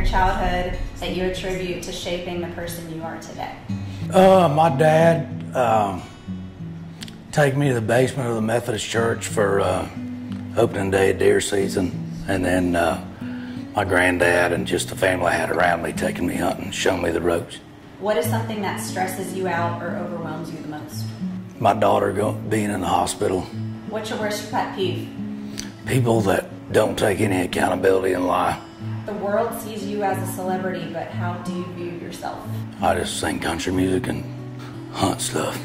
your childhood that you attribute to shaping the person you are today? Uh, my dad um, take me to the basement of the Methodist Church for uh, opening day of deer season, and then uh, my granddad and just the family I had around me taking me hunting, showing me the ropes. What is something that stresses you out or overwhelms you the most? My daughter go, being in the hospital. What's your worst pet peeve? People that don't take any accountability and lie. The world sees you as a celebrity, but how do you view yourself? I just sing country music and hunt stuff.